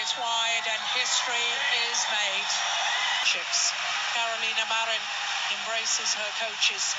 is wide and history is made. Chips. Carolina Marin embraces her coaches